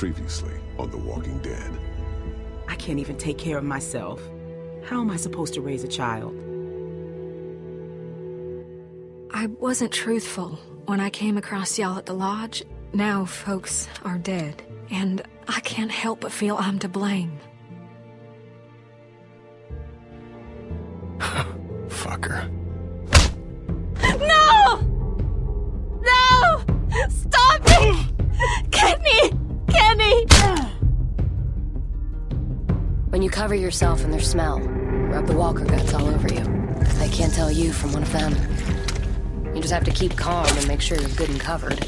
Previously on The Walking Dead. I can't even take care of myself. How am I supposed to raise a child? I wasn't truthful when I came across y'all at the lodge. Now folks are dead, and I can't help but feel I'm to blame. Fucker. You cover yourself in their smell, rub the walker guts all over you. They can't tell you from one of them. You just have to keep calm and make sure you're good and covered.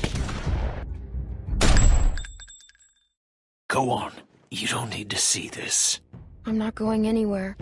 Go on. You don't need to see this. I'm not going anywhere.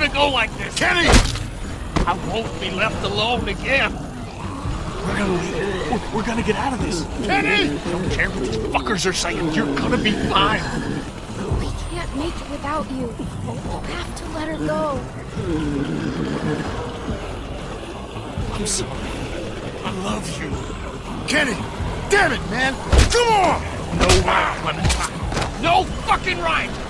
Gonna go like this. Kenny! I won't be left alone again. We're gonna leave. We're, we're gonna get out of this. Kenny! I don't care what these fuckers are saying. You're gonna be fine. We can't make it without you. We'll have to let her go. I'm sorry. I love you. Kenny! Damn it, man! Come on! No right, Clementine. No fucking right!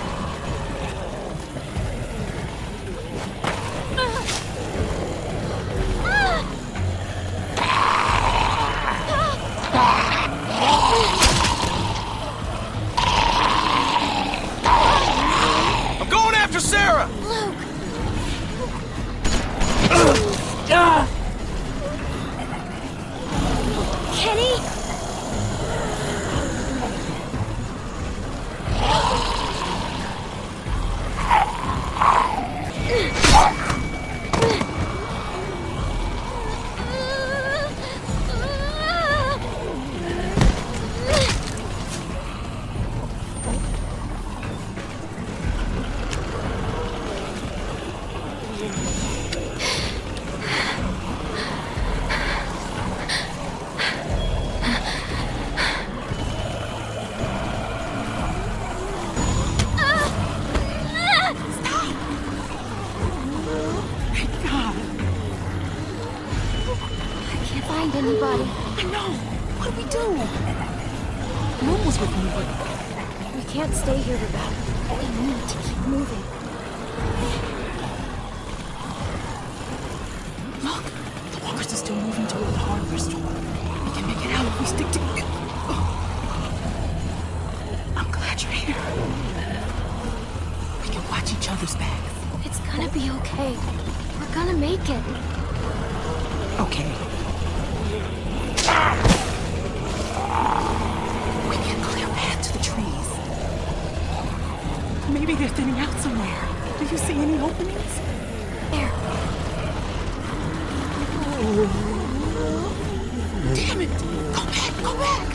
Damn it! Go back! Go back!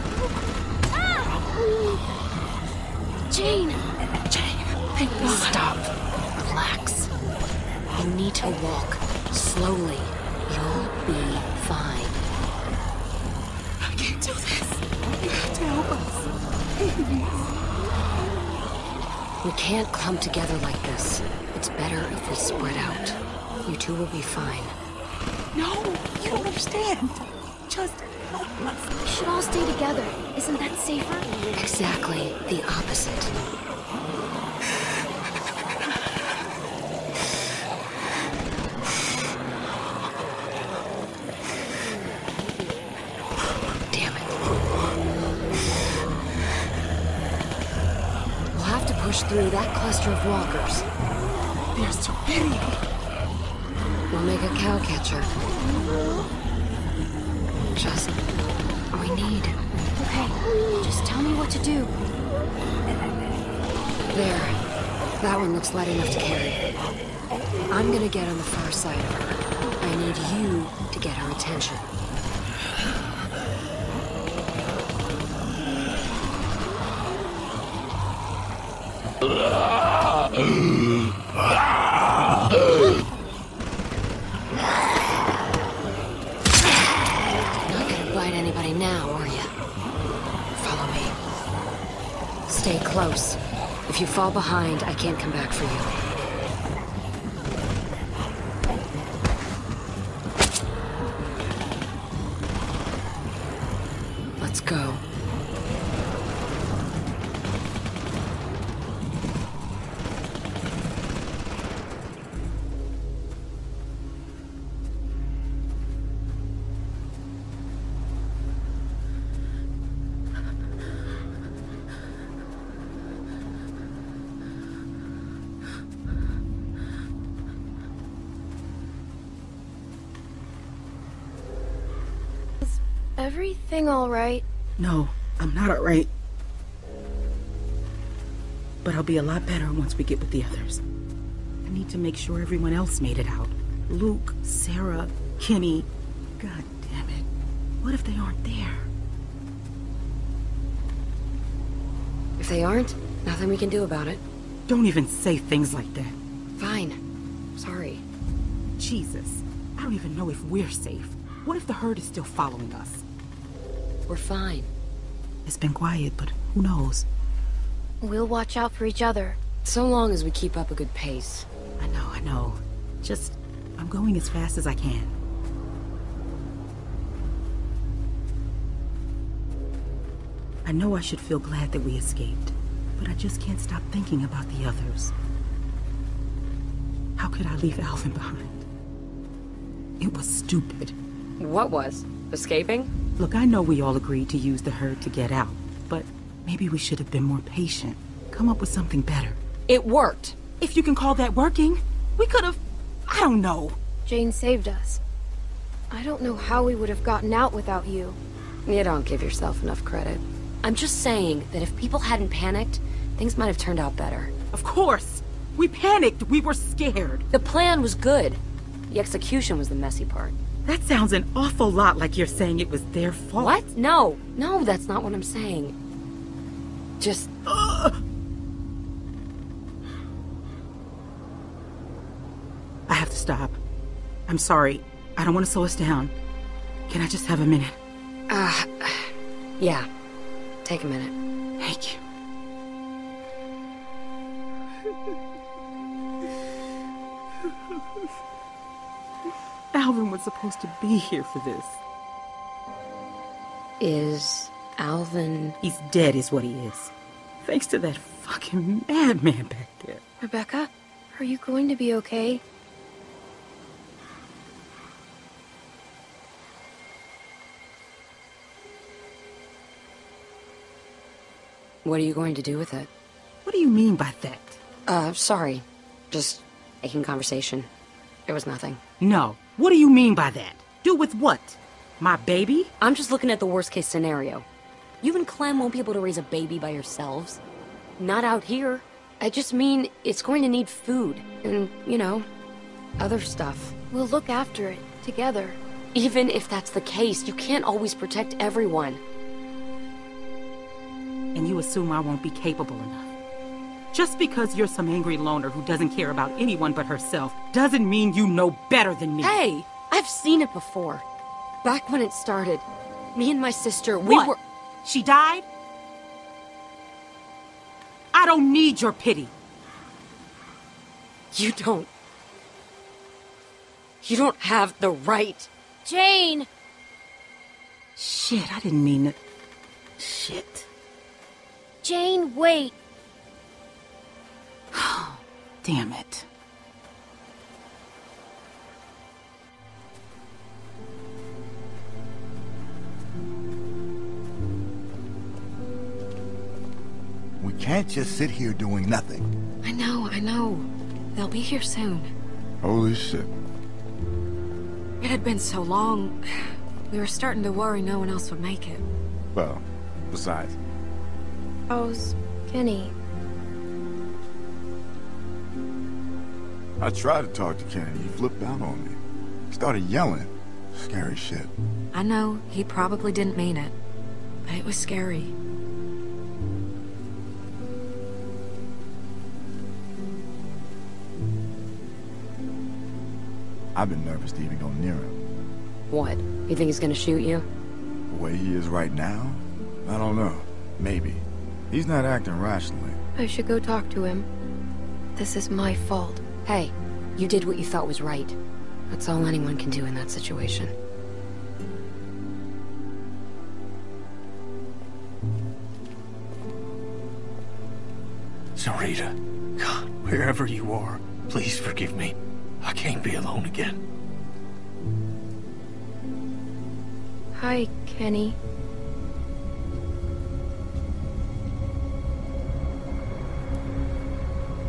Ah. Jane! Jane, thank God. Stop. Relax. You need to walk slowly. You'll be fine. I can't do this. You have to help us. We can't clump together like this. It's better if we spread out. You two will be fine. No, you don't understand. Just. We should all stay together. Isn't that safer? Exactly the opposite. Damn it. We'll have to push through that cluster of walkers. There's too many. We'll make a cow catcher. Just... need... Okay, just tell me what to do. There. That one looks light enough to carry. I'm gonna get on the far side of her. I need you to get her attention. Not gonna bite anybody now, are you? Follow me. Stay close. If you fall behind, I can't come back for you. But I'll be a lot better once we get with the others. I need to make sure everyone else made it out. Luke, Sarah, Kenny. God damn it. What if they aren't there? If they aren't, nothing we can do about it. Don't even say things like that. Fine. Sorry. Jesus. I don't even know if we're safe. What if the herd is still following us? We're fine. It's been quiet, but who knows? We'll watch out for each other. So long as we keep up a good pace. I know, I know. Just, I'm going as fast as I can. I know I should feel glad that we escaped, but I just can't stop thinking about the others. How could I leave Alvin behind? It was stupid. What was? Escaping? Look, I know we all agreed to use the herd to get out, but maybe we should have been more patient. Come up with something better. It worked. If you can call that working, we could have. I don't know. Jane saved us. I don't know how we would have gotten out without you. You don't give yourself enough credit. I'm just saying that if people hadn't panicked, things might have turned out better. Of course! We panicked! We were scared! The plan was good. The execution was the messy part. That sounds an awful lot like you're saying it was their fault. What? No. No, that's not what I'm saying. Just... I have to stop. I'm sorry. I don't want to slow us down. Can I just have a minute? Uh, yeah. Take a minute. Thank you. Alvin was supposed to be here for this. Is Alvin... He's dead, is what he is. Thanks to that fucking madman back there. Rebecca, are you going to be okay? What are you going to do with it? What do you mean by that? Uh, sorry. Just making conversation. There was nothing. No. What do you mean by that? Do with what? My baby? I'm just looking at the worst case scenario. You and Clem won't be able to raise a baby by yourselves. Not out here. I just mean it's going to need food and, you know, other stuff. We'll look after it, together. Even if that's the case, you can't always protect everyone. And you assume I won't be capable enough. Just because you're some angry loner who doesn't care about anyone but herself doesn't mean you know better than me. Hey, I've seen it before. Back when it started, me and my sister, we What? were. She died? I don't need your pity. You don't. You don't have the right. Jane! Shit, I didn't mean it. Shit. Jane, wait. Damn it. Can't just sit here doing nothing. I know, I know. They'll be here soon. Holy shit. It had been so long. We were starting to worry no one else would make it. Well, besides, How's Kenny? I tried to talk to Kennedy. He flipped out on me. Started yelling. Scary shit. I know, he probably didn't mean it. But it was scary. I've been nervous to even go near him. What? You think he's gonna shoot you? The way he is right now? I don't know. Maybe. He's not acting rationally. I should go talk to him. This is my fault. Hey, you did what you thought was right. That's all anyone can do in that situation. Sarita, God, wherever you are, please forgive me. I can't be alone again. Hi, Kenny.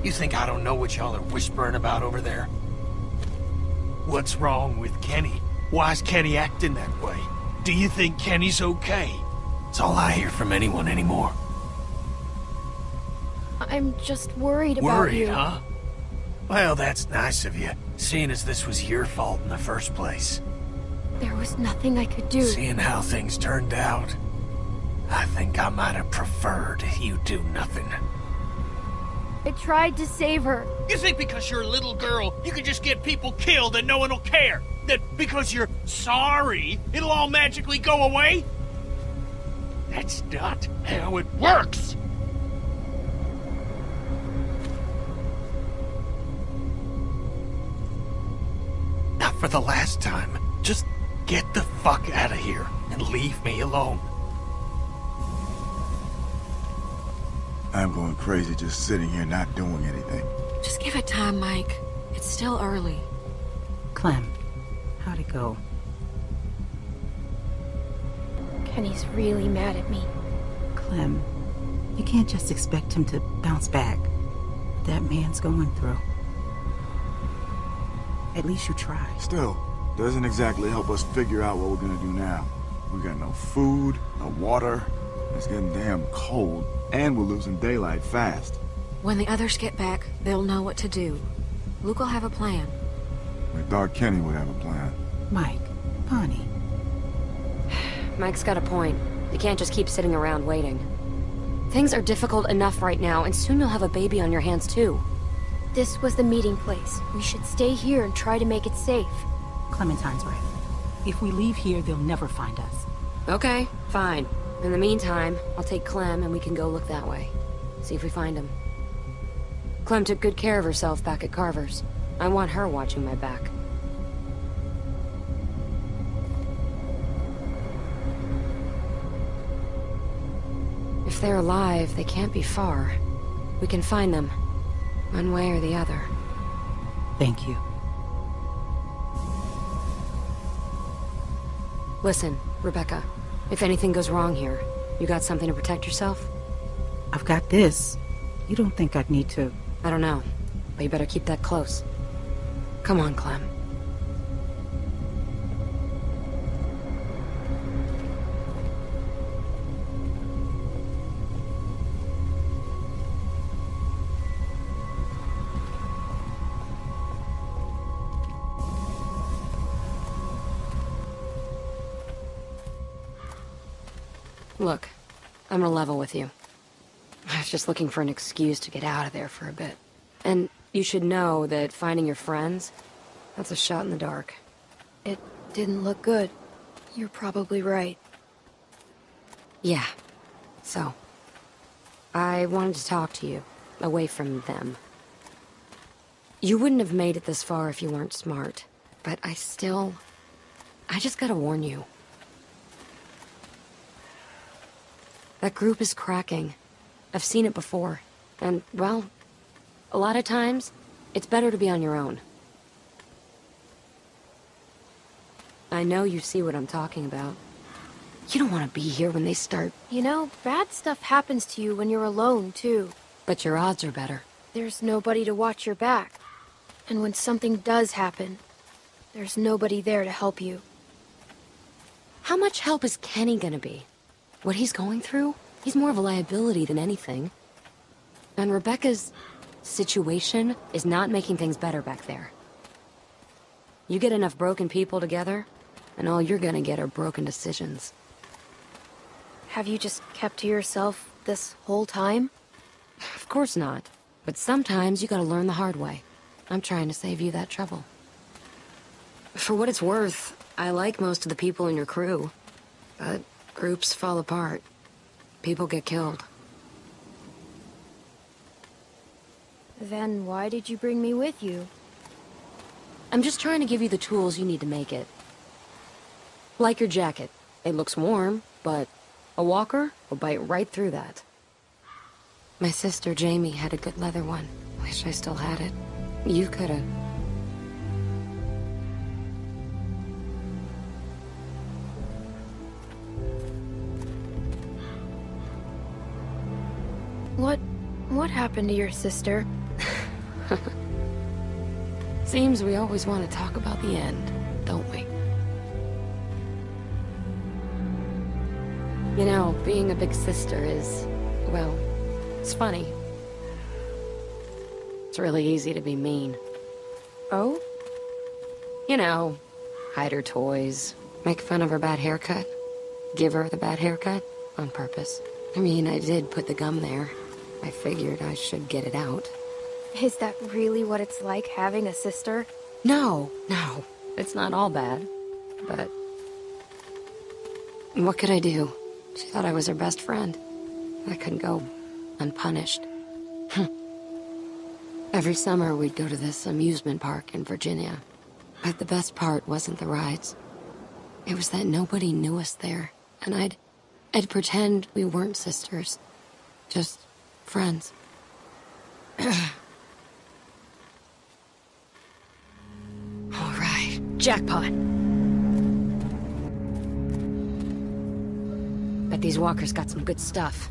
You think I don't know what y'all are whispering about over there? What's wrong with Kenny? Why's Kenny acting that way? Do you think Kenny's okay? It's all I hear from anyone anymore. I'm just worried about you. Worried, huh? Well, that's nice of you, seeing as this was your fault in the first place. There was nothing I could do. Seeing how things turned out, I think I might have preferred you do nothing. I tried to save her. You think because you're a little girl, you can just get people killed and no one will care? That because you're sorry, it'll all magically go away? That's not how it works! For the last time. Just get the fuck out of here and leave me alone. I'm going crazy just sitting here not doing anything. Just give it time, Mike. It's still early. Clem, how'd it go? Kenny's really mad at me. Clem, you can't just expect him to bounce back. That man's going through. At least you try. Still, doesn't exactly help us figure out what we're gonna do now. We got no food, no water. It's getting damn cold, and we're losing daylight fast. When the others get back, they'll know what to do. Luke will have a plan. We thought Kenny would have a plan. Mike, Bonnie, Mike's got a point. You can't just keep sitting around waiting. Things are difficult enough right now, and soon you'll have a baby on your hands too. This was the meeting place. We should stay here and try to make it safe. Clementine's right. If we leave here, they'll never find us. Okay, fine. In the meantime, I'll take Clem and we can go look that way. See if we find him. Clem took good care of herself back at Carver's. I want her watching my back. If they're alive, they can't be far. We can find them. One way or the other. Thank you. Listen, Rebecca. If anything goes wrong here, you got something to protect yourself? I've got this. You don't think I'd need to... I don't know, but you better keep that close. Come on, Clem. Look, I'm gonna level with you. I was just looking for an excuse to get out of there for a bit. And you should know that finding your friends, that's a shot in the dark. It didn't look good. You're probably right. Yeah. So, I wanted to talk to you, away from them. You wouldn't have made it this far if you weren't smart, but I still... I just gotta warn you. That group is cracking. I've seen it before. And, well, a lot of times, it's better to be on your own. I know you see what I'm talking about. You don't want to be here when they start, You know, bad stuff happens to you when you're alone, too. but your odds are better. There's nobody to watch your back. And when something does happen, there's nobody there to help you. How much help is Kenny gonna be? What he's going through? He's more of a liability than anything. And Rebecca's situation is not making things better back there. You get enough broken people together, and all you're gonna get are broken decisions. Have you just kept to yourself this whole time? Of course not. But sometimes you gotta learn the hard way. I'm trying to save you that trouble. For what it's worth, I like most of the people in your crew. But groups fall apart. People get killed. Then why did you bring me with you? I'm just trying to give you the tools you need to make it. Like your jacket. It looks warm, but a walker will bite right through that. My sister Jamie had a good leather one. Wish I still had it. You could've. What... what happened to your sister? Seems we always want to talk about the end, don't we? You know, being a big sister is, well, it's funny. It's really easy to be mean. Oh? You know, hide her toys, make fun of her bad haircut, give her the bad haircut on purpose. I mean, I did put the gum there. I figured I should get it out. Is that really what it's like having a sister? No, no, it's not all bad. But what could I do? She thought I was her best friend. I couldn't go unpunished. Hmm. Every summer we'd go to this amusement park in Virginia. But the best part wasn't the rides. It was that nobody knew us there, and I'd I'd pretend we weren't sisters. Just friends. All right, jackpot. Bet these walkers got some good stuff.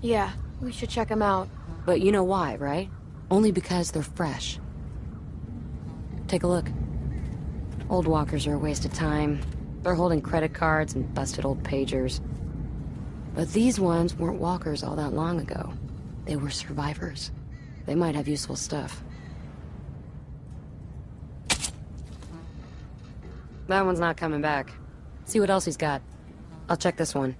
Yeah, we should check them out. But you know why, right? Only because they're fresh. Take a look. Old walkers are a waste of time. They're holding credit cards and busted old pagers. But these ones weren't walkers all that long ago. They were survivors. They might have useful stuff. That one's not coming back. See what else he's got. I'll check this one.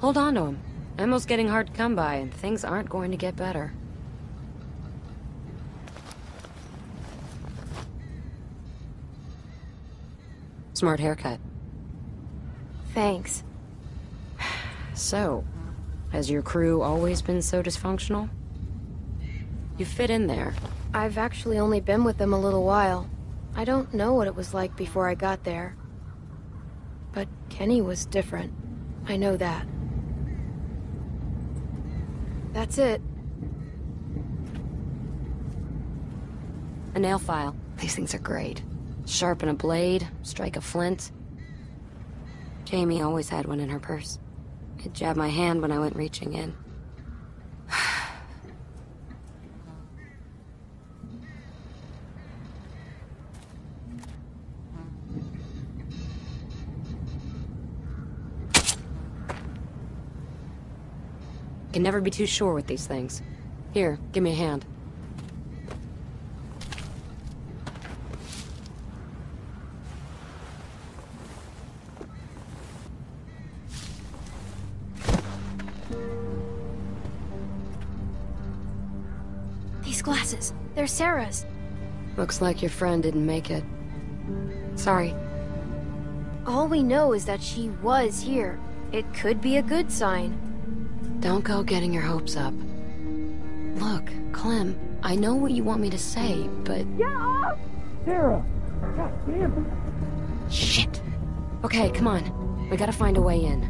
Hold on to him. Ammo's getting hard to come by, and things aren't going to get better. Smart haircut. Thanks. So, has your crew always been so dysfunctional? You fit in there. I've actually only been with them a little while. I don't know what it was like before I got there. But Kenny was different. I know that. That's it. A nail file. These things are great. Sharpen a blade, strike a flint. Jamie always had one in her purse. It jabbed my hand when I went reaching in. Can never be too sure with these things. Here, give me a hand. Sarah's. Looks like your friend didn't make it. Sorry. All we know is that she was here. It could be a good sign. Don't go getting your hopes up. Look, Clem, I know what you want me to say, but... Get off! Sarah! God damn it! Shit! Okay, come on. We gotta find a way in.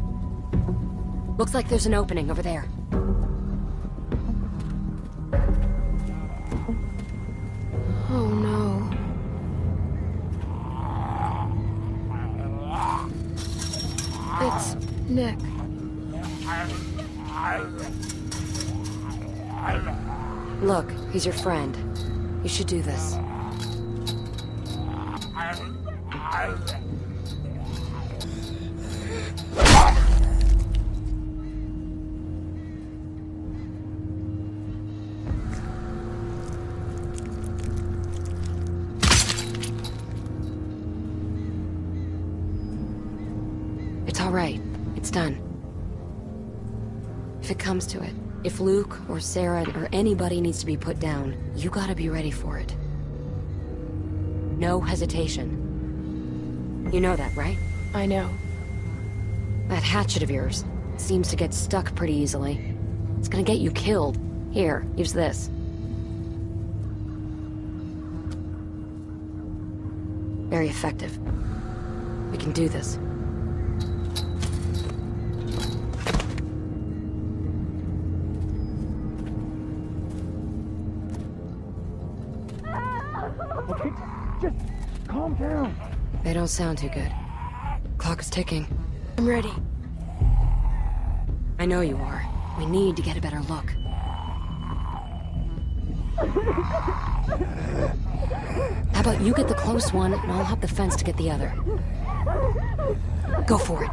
Looks like there's an opening over there. He's your friend. You should do this. It's all right. It's done. If it comes to it, if Luke or Sarah or anybody needs to be put down, you gotta be ready for it. No hesitation. You know that, right? I know. That hatchet of yours seems to get stuck pretty easily. It's gonna get you killed. Here, use this. Very effective. We can do this. Sound too good. Clock is ticking. I'm ready. I know you are. We need to get a better look. How about you get the close one, and I'll hop the fence to get the other. Go for it.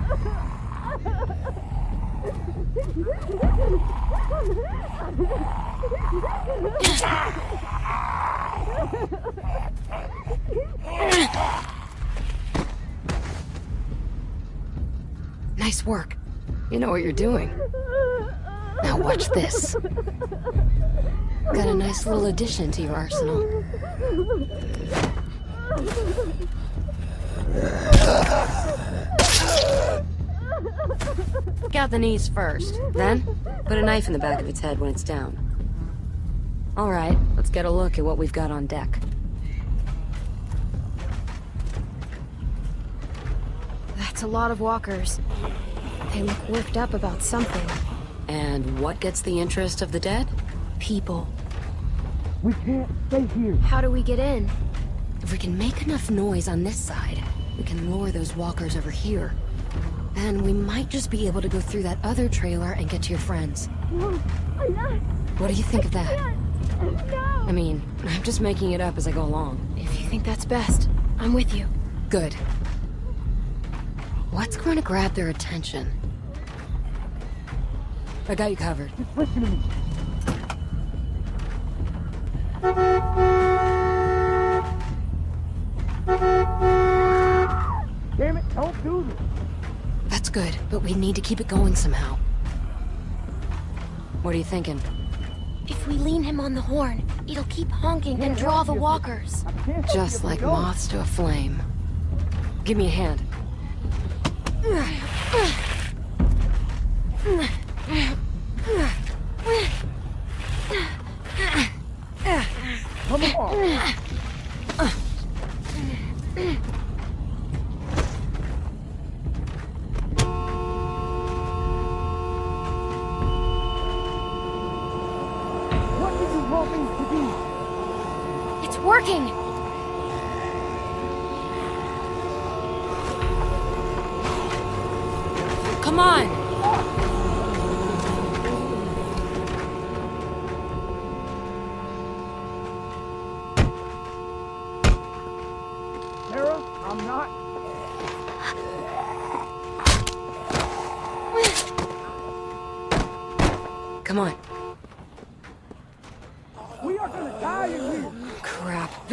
Nice work. You know what you're doing. Now watch this. Got a nice little addition to your arsenal. Got the knees first. Then, put a knife in the back of its head when it's down. Alright, let's get a look at what we've got on deck. That's a lot of walkers. They look worked up about something. And what gets the interest of the dead? People. We can't stay here. How do we get in? If we can make enough noise on this side, we can lure those walkers over here. Then we might just be able to go through that other trailer and get to your friends. What do you think of that? I mean, I'm just making it up as I go along. If you think that's best, I'm with you. Good. What's going to grab their attention? I got you covered. Just listen to me. Damn it, don't do this. That's good, but we need to keep it going somehow. What are you thinking? If we lean him on the horn, it'll keep honking and draw the walkers. I can't help Just you if we like moths to a flame. Give me a hand.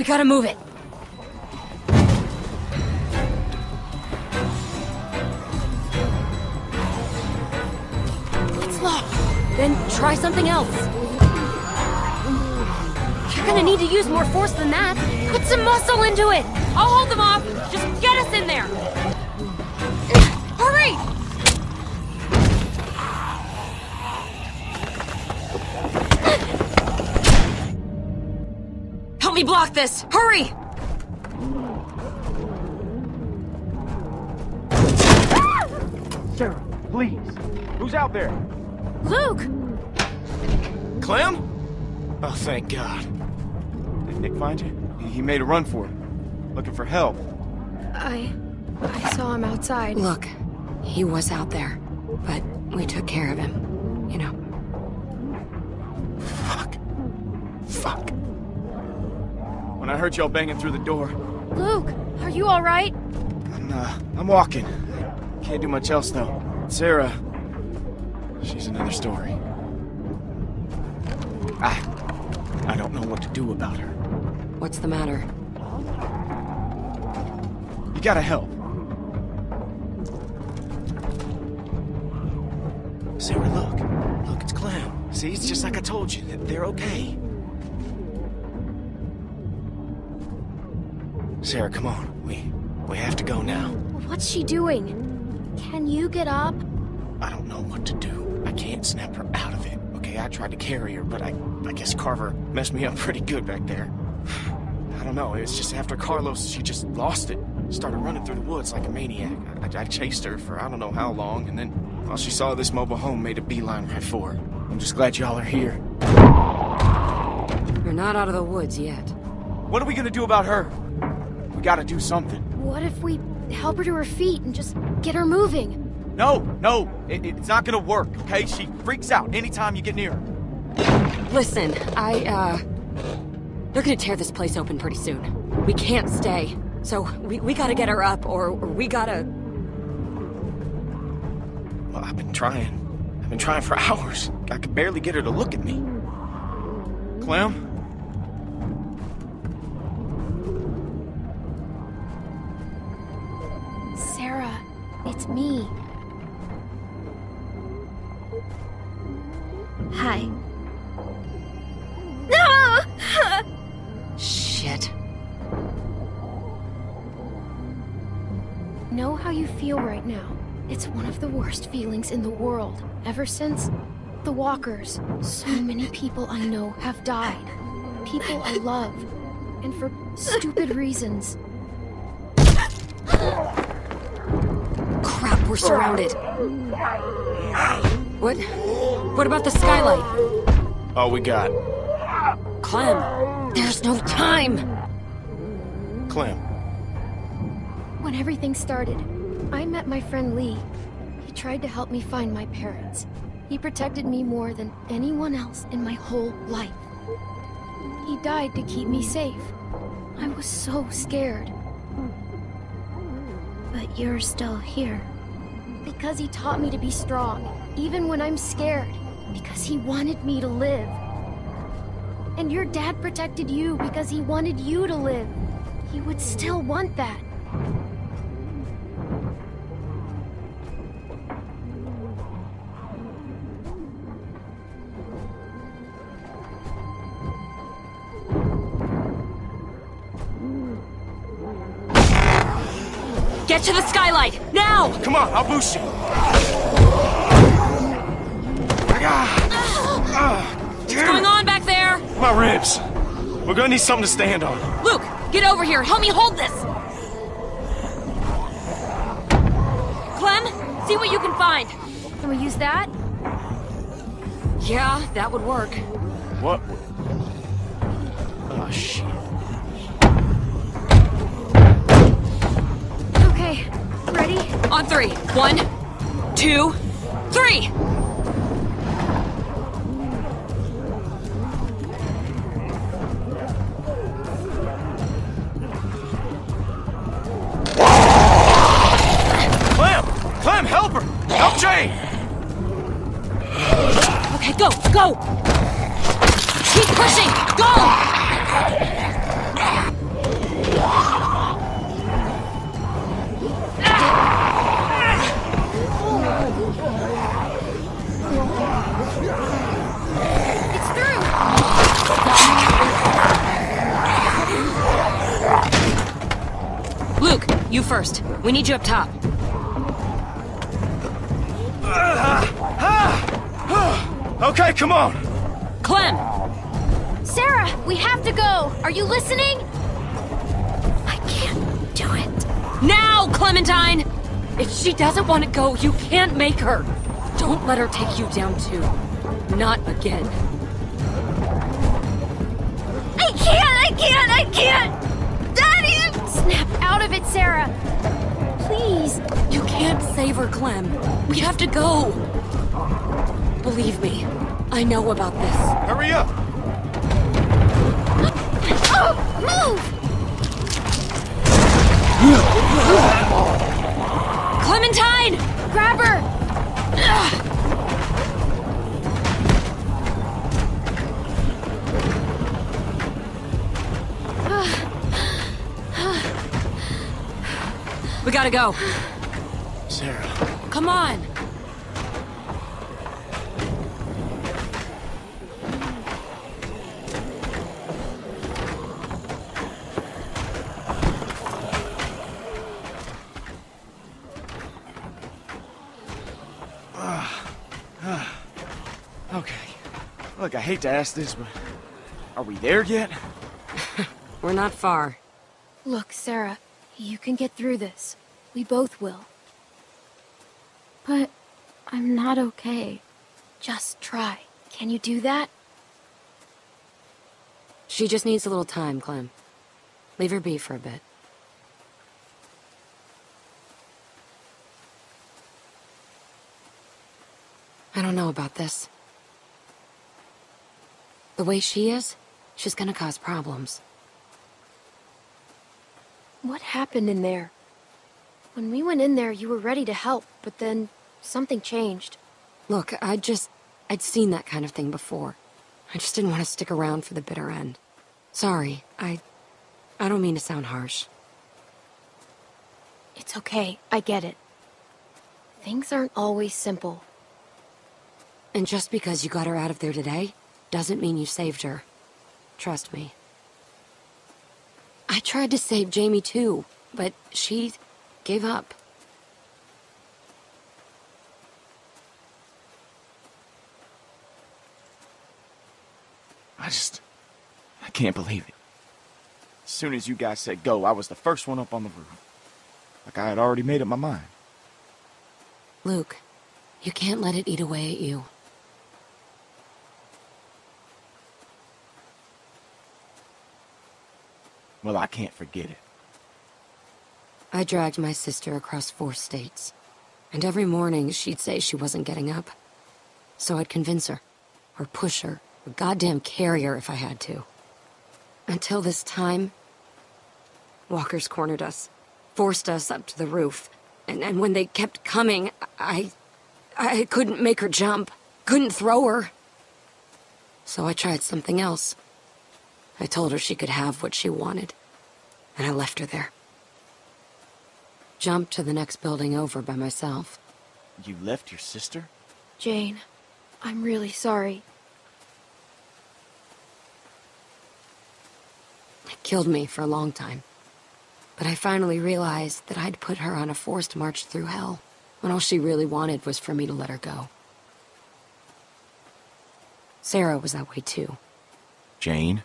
Gotta move it. Thank God. Did Nick find you? He- He made a run for it. Looking for help. I... I saw him outside. Look, he was out there, but we took care of him. You know. Fuck. Fuck. When I heard y'all banging through the door, Luke, are you alright? I'm, uh, I'm walking. Can't do much else, though. Sarah... She's another story. I... I don't know what to do about her. What's the matter? You gotta help. Sarah, look. Look, it's Clem. See, it's just like I told you. that They're okay. Sarah, come on. We... we have to go now. What's she doing? Can you get up? I don't know what to do. I can't snap her out of it. Okay, I tried to carry her, but I... I guess Carver messed me up pretty good back there. I don't know. It's just after Carlos, she just lost it. Started running through the woods like a maniac. I, I chased her for I don't know how long, and then while she saw this mobile home, made a beeline right for her. I'm just glad y'all are here. You're not out of the woods yet. What are we gonna do about her? We gotta do something. What if we help her to her feet and just get her moving? No, no, it, it's not gonna work, okay? She freaks out anytime you get near her. Listen, I, uh... They're gonna tear this place open pretty soon. We can't stay. So, we, we gotta get her up, or, or we gotta... Well, I've been trying. I've been trying for hours. I could barely get her to look at me. Clem? Sarah, it's me. Hi. No! Shit. know how you feel right now. It's one of the worst feelings in the world. Ever since the Walkers, so many people I know have died. People I love. And for stupid reasons. Crap, we're surrounded. What? What about the skylight? All we got. Clem, there's no time! Clem. When everything started, I met my friend Lee. He tried to help me find my parents. He protected me more than anyone else in my whole life. He died to keep me safe. I was so scared. But you're still here. Because he taught me to be strong, even when I'm scared. Because he wanted me to live. And your dad protected you because he wanted you to live. He would still want that. Get to the skylight, now! Come on, I'll boost you. What's going on back there? My ribs. We're gonna need something to stand on. Luke, get over here. Help me hold this. Clem, see what you can find. Can we use that? Yeah, that would work. What? Oh, shit. On three. One, two, three! You up top. Okay, come on. Clem! Sarah, we have to go. Are you listening? I can't do it. Now, Clementine! If she doesn't want to go, you can't make her. Don't let her take you down too. Not again. I can't, I can't, I can't! Daddy! Snap out of it, Sarah. Please. You can't save her, Clem. We have to go. Believe me, I know about this. Hurry up. Oh, move! Clementine! Grab her! Gotta go. Sarah. Come on. Ah, ah. Okay. Look, I hate to ask this, but are we there yet? We're not far. Look, Sarah, you can get through this. We both will. But I'm not okay. Just try. Can you do that? She just needs a little time, Clem. Leave her be for a bit. I don't know about this. The way she is, she's gonna cause problems. What happened in there? When we went in there, you were ready to help, but then something changed. Look, I just... I'd seen that kind of thing before. I just didn't want to stick around for the bitter end. Sorry, I... I don't mean to sound harsh. It's okay, I get it. Things aren't always simple. And just because you got her out of there today, doesn't mean you saved her. Trust me. I tried to save Jamie too, but she gave up. I just... I can't believe it. As soon as you guys said go, I was the first one up on the roof. Like I had already made up my mind. Luke, you can't let it eat away at you. Well, I can't forget it. I dragged my sister across four states. And every morning she'd say she wasn't getting up. So I'd convince her, or push her, or goddamn carry her if I had to. Until this time, walkers cornered us, forced us up to the roof. And, and when they kept coming, I... I couldn't make her jump, couldn't throw her. So I tried something else. I told her she could have what she wanted, and I left her there. Jumped to the next building over by myself. You left your sister? Jane, I'm really sorry. It killed me for a long time. But I finally realized that I'd put her on a forced march through hell, when all she really wanted was for me to let her go. Sarah was that way too. Jane?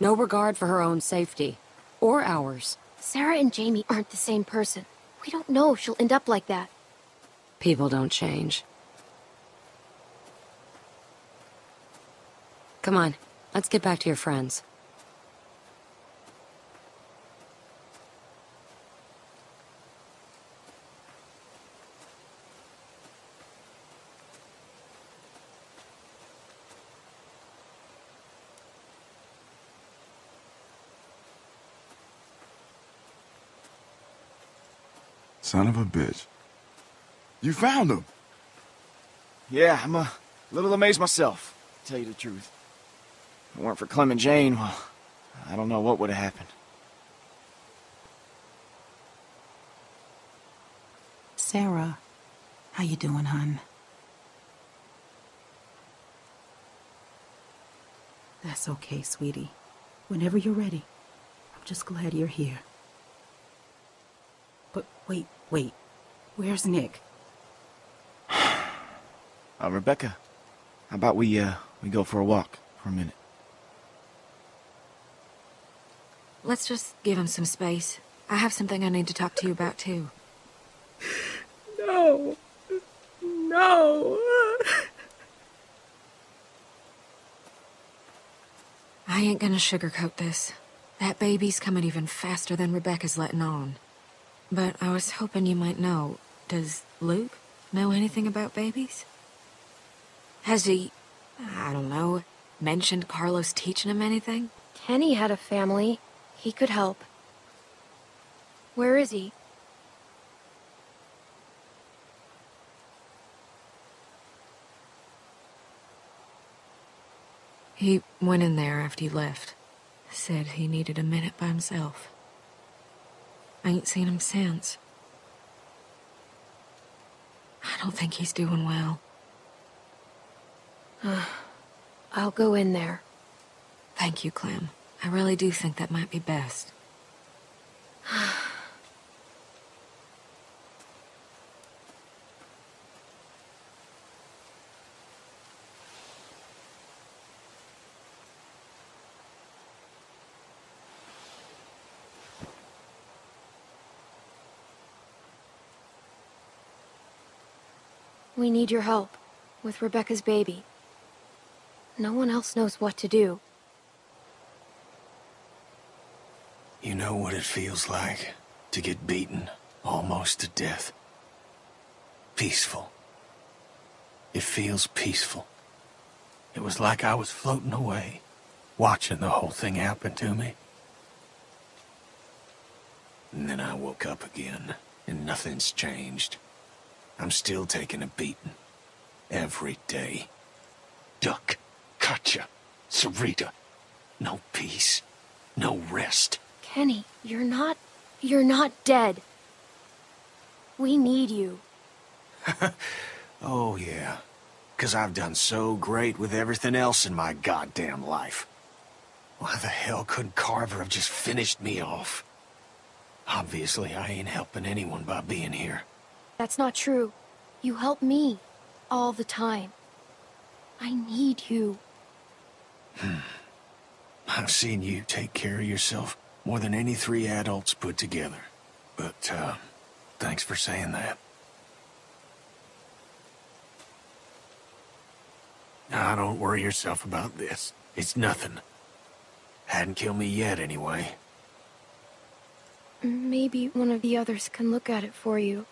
No regard for her own safety, or ours. Sarah and Jamie aren't the same person. We don't know if she'll end up like that. People don't change. Come on, let's get back to your friends. Son of a bitch. You found him. Yeah, I'm a little amazed myself, to tell you the truth. If it weren't for Clem and Jane, well, I don't know what would have happened. Sarah, how you doing, hon? That's okay, sweetie. Whenever you're ready. I'm just glad you're here. But wait, wait. Where's Nick? Uh, Rebecca, how about we, uh, we go for a walk for a minute? Let's just give him some space. I have something I need to talk to you about, too. No. No. I ain't gonna sugarcoat this. That baby's coming even faster than Rebecca's letting on. But I was hoping you might know. Does Luke know anything about babies? Has he, I don't know, mentioned Carlos teaching him anything? Kenny had a family. He could help. Where is he? He went in there after you left. Said he needed a minute by himself. I ain't seen him since. I don't think he's doing well. I'll go in there. Thank you, Clem. I really do think that might be best. We need your help with Rebecca's baby. No one else knows what to do. You know what it feels like to get beaten almost to death. Peaceful. It feels peaceful. It was like I was floating away, watching the whole thing happen to me. And then I woke up again, and nothing's changed. I'm still taking a beating. Every day. Duck, Katjaa, Sarita. No peace. No rest. Kenny, you're not... you're not dead. We need you. Oh, yeah. 'Cause I've done so great with everything else in my goddamn life. Why the hell couldn't Carver have just finished me off? Obviously, I ain't helping anyone by being here. That's not true. You help me. All the time. I need you. I've seen you take care of yourself more than any three adults put together. But, uh, thanks for saying that. Now, don't worry yourself about this. It's nothing. Hadn't killed me yet, anyway. Maybe one of the others can look at it for you.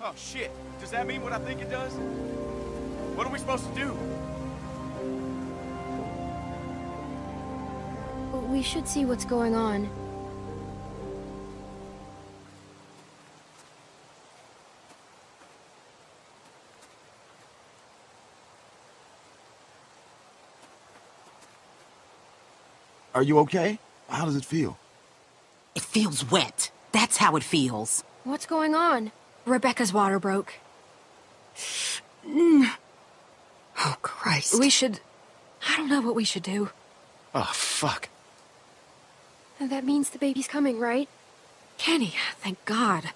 Oh, shit. Does that mean what I think it does? What are we supposed to do? We should see what's going on. Are you okay? How does it feel? It feels wet. That's how it feels. What's going on? Rebecca's water broke. Mm. Oh, Christ. We should... I don't know what we should do. Oh, fuck. That means the baby's coming, right? Kenny, thank God.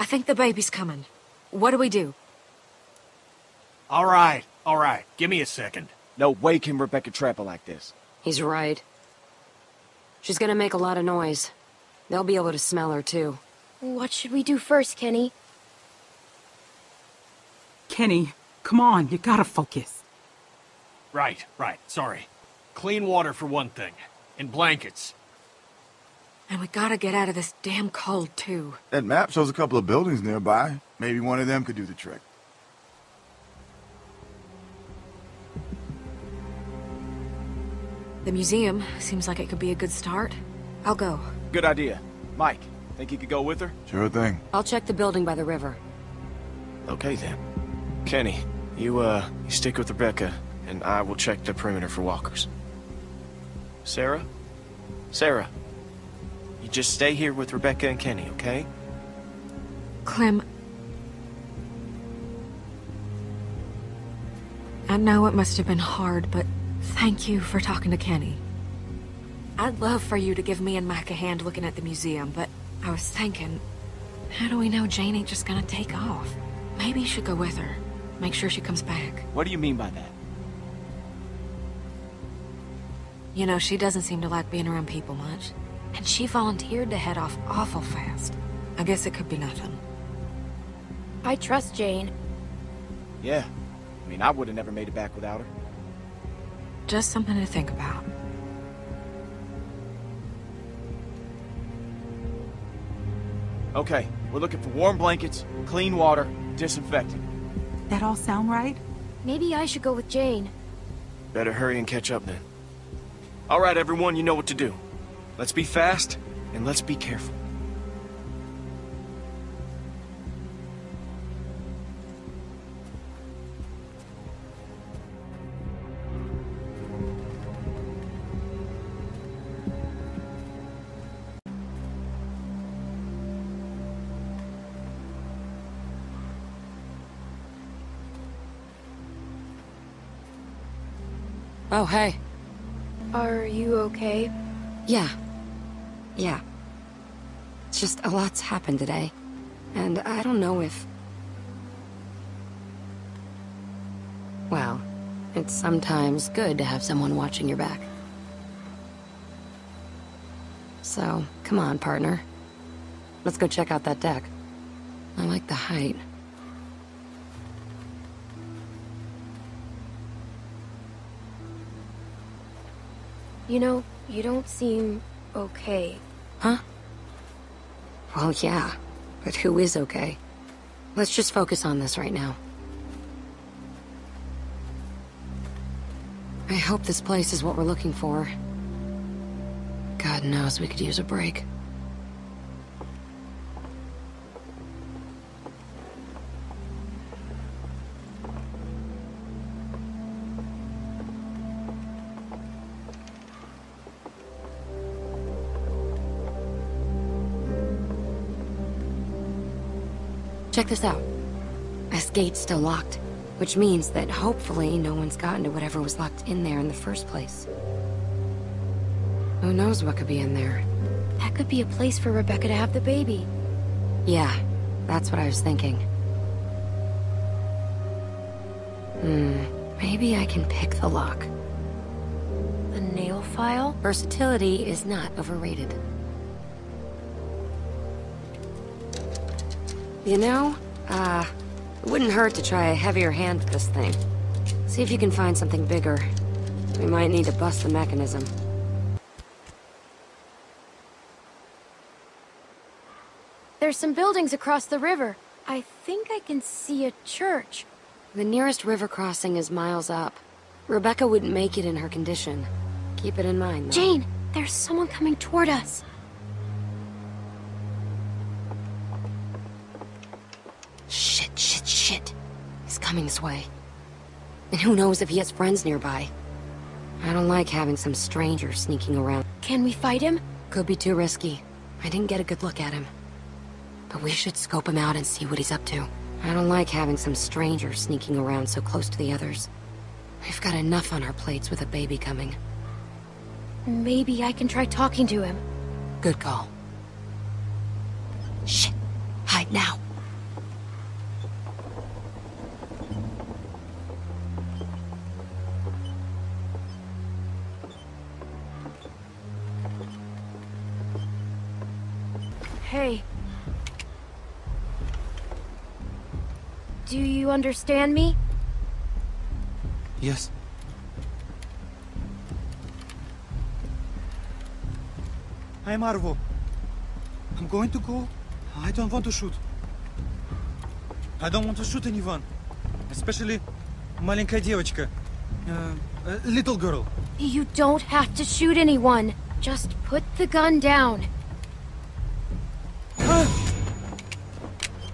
I think the baby's coming. What do we do? All right, all right. Give me a second. No way can Rebecca travel like this. He's right. She's gonna make a lot of noise. They'll be able to smell her, too. What should we do first, Kenny? Kenny, come on. You gotta focus. Right, right. Sorry. Clean water for one thing. And blankets. And we gotta get out of this damn cold, too. That map shows a couple of buildings nearby. Maybe one of them could do the trick. The museum seems like it could be a good start. I'll go. Good idea. Mike, think you could go with her? Sure thing. I'll check the building by the river. Okay, then. Kenny, you, uh, you stick with Rebecca, and I will check the perimeter for walkers. Sarah? Sarah, you just stay here with Rebecca and Kenny, okay? Clem... I know it must have been hard, but thank you for talking to Kenny. I'd love for you to give me and Mike a hand looking at the museum, but I was thinking... How do we know Jane ain't just gonna take off? Maybe you should go with her. Make sure she comes back. What do you mean by that? You know, she doesn't seem to like being around people much. And she volunteered to head off awful fast. I guess it could be nothing. I trust Jane. Yeah. I mean, I would have never made it back without her. Just something to think about. Okay, we're looking for warm blankets, clean water, disinfectant. That all sound right? Maybe I should go with Jane. Better hurry and catch up then. All right, everyone, you know what to do. Let's be fast, and let's be careful. Oh, hey. Are you okay? Yeah. Yeah. It's just a lot's happened today. And I don't know if... Well, it's sometimes good to have someone watching your back. So, come on, partner. Let's go check out that deck. I like the height. You know, you don't seem okay. Huh? Well, yeah. But who is okay? Let's just focus on this right now. I hope this place is what we're looking for. God knows we could use a break. Check this out. This gate's still locked, which means that hopefully no one's gotten to whatever was locked in there in the first place. Who knows what could be in there? That could be a place for Rebecca to have the baby. Yeah, that's what I was thinking. Hmm, maybe I can pick the lock. The nail file? Versatility is not overrated. You know, uh, it wouldn't hurt to try a heavier hand with this thing. See if you can find something bigger. We might need to bust the mechanism. There's some buildings across the river. I think I can see a church. The nearest river crossing is miles up. Rebecca wouldn't make it in her condition. Keep it in mind, though. Jane, there's someone coming toward us. Coming this way. And who knows if he has friends nearby. I don't like having some stranger sneaking around. Can we fight him? Could be too risky. I didn't get a good look at him. But we should scope him out and see what he's up to. I don't like having some stranger sneaking around so close to the others. We've got enough on our plates with a baby coming. Maybe I can try talking to him. Good call. Shit. Hide now. Hey. Do you understand me? Yes. I'm Arvo. I'm going to go. I don't want to shoot. I don't want to shoot anyone. Especially маленькая девочка. Uh, a little girl. You don't have to shoot anyone. Just put the gun down.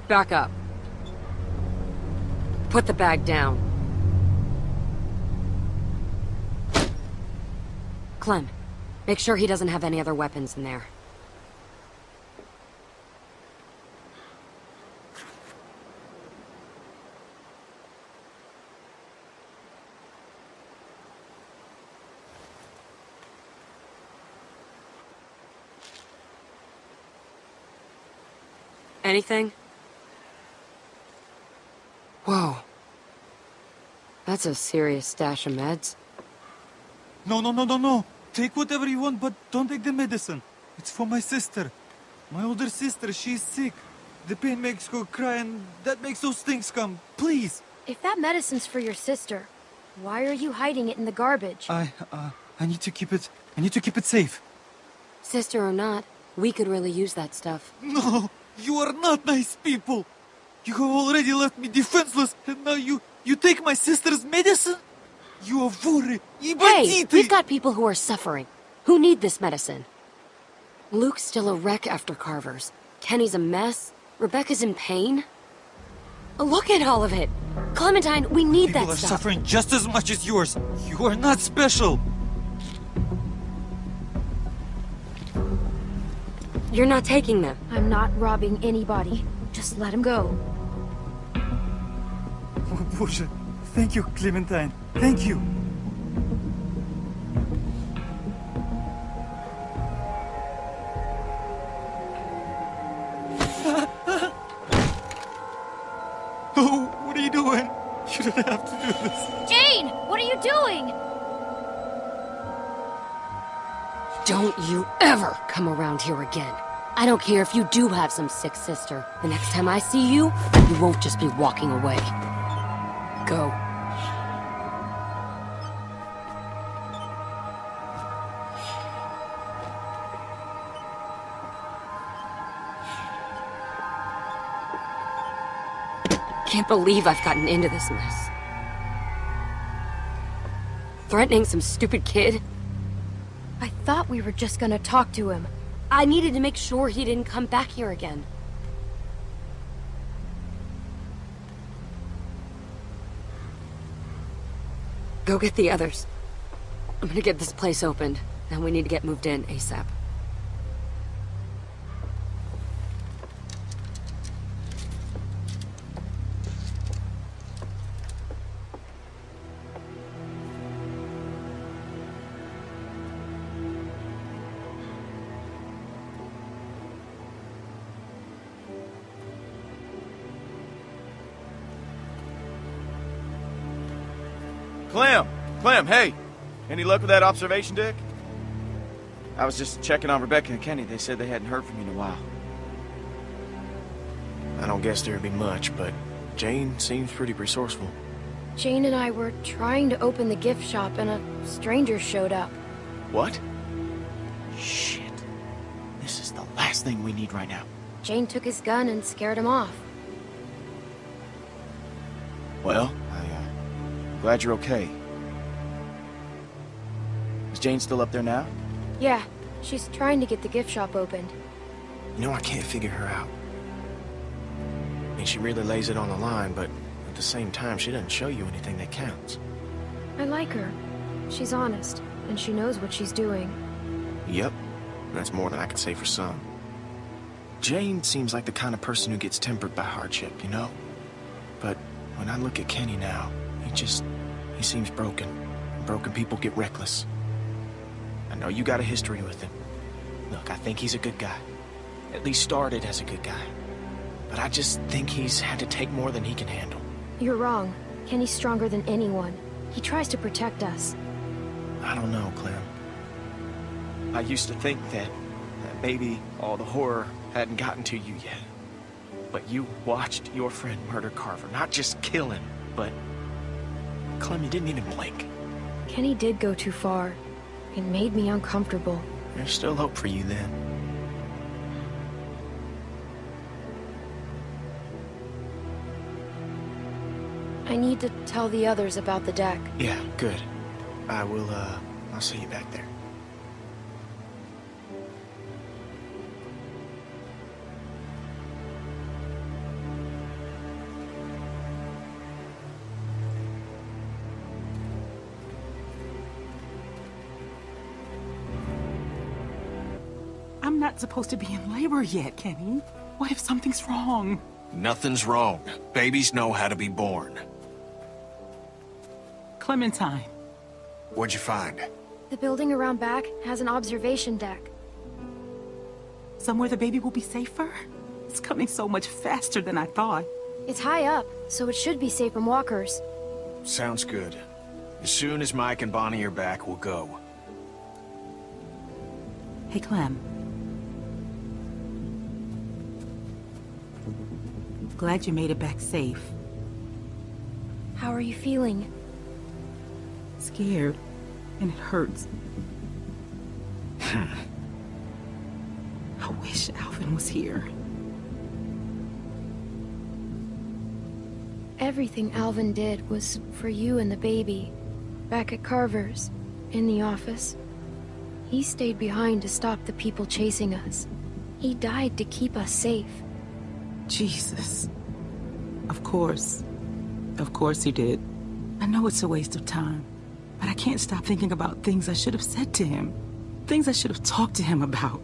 Back up. Put the bag down. Clem, make sure he doesn't have any other weapons in there. Anything? Whoa. That's a serious stash of meds. No, no, no, no, no. Take whatever you want, but don't take the medicine. It's for my sister. My older sister, she's sick. The pain makes her cry and that makes those things come. Please. If that medicine's for your sister, why are you hiding it in the garbage? I, uh, I need to keep it, I need to keep it safe. Sister or not, we could really use that stuff. No, you are not nice people. You have already left me defenseless, and now you, you take my sister's medicine? You are vorre, i Hey, banditi! we've got people who are suffering, who need this medicine. Luke's still a wreck after Carver's. Kenny's a mess. Rebecca's in pain. Oh, look at all of it. Clementine, we need People that are suffering just as much as yours. You are not special. You're not taking them. I'm not robbing anybody. Just let him go. Oh, Боже. Thank you, Clementine. Thank you. Oh, what are you doing? You don't have to do this. Jane, what are you doing? Don't you ever come around here again. I don't care if you do have some sick sister. The next time I see you, you won't just be walking away. Go. Can't believe I've gotten into this mess. Threatening some stupid kid? I thought we were just gonna talk to him. I needed to make sure he didn't come back here again. Go get the others. I'm gonna get this place opened. Then we need to get moved in ASAP. Luck with that observation deck? I was just checking on Rebecca and Kenny. They said they hadn't heard from you in a while. I don't guess there'd be much, but Jane seems pretty resourceful. Jane and I were trying to open the gift shop and a stranger showed up. What? Shit. This is the last thing we need right now. Jane took his gun and scared him off. Well, I, uh, glad you're okay. Is Jane still up there now? Yeah, she's trying to get the gift shop opened. You know, I can't figure her out. I mean, she really lays it on the line, but at the same time, she doesn't show you anything that counts. I like her. She's honest, and she knows what she's doing. Yep. That's more than I could say for some. Jane seems like the kind of person who gets tempered by hardship, you know? But when I look at Kenny now, he just... he seems broken. And broken people get reckless. Know you got a history with him. Look, I think he's a good guy. At least started as a good guy. But I just think he's had to take more than he can handle. You're wrong. Kenny's stronger than anyone. He tries to protect us. I don't know, Clem. I used to think that, that maybe all the horror hadn't gotten to you yet. But you watched your friend murder Carver. Not just kill him, but... Clem, you didn't even blink. Kenny did go too far. It made me uncomfortable. There's still hope for you then. I need to tell the others about the deck. Yeah, good. I will, uh, I'll see you back there. Not supposed to be in labor yet, Kenny. What if something's wrong? Nothing's wrong. Babies know how to be born. Clementine. What'd you find? The building around back has an observation deck. Somewhere the baby will be safer? It's coming so much faster than I thought. It's high up, so it should be safe from walkers. Sounds good. As soon as Mike and Bonnie are back, we'll go. Hey, Clem. Glad you made it back safe. How are you feeling? Scared. And it hurts. I wish Alvin was here. Everything Alvin did was for you and the baby. Back at Carver's, in the office. He stayed behind to stop the people chasing us. He died to keep us safe. Jesus. Of course. Of course he did. I know it's a waste of time, but I can't stop thinking about things I should have said to him. Things I should have talked to him about.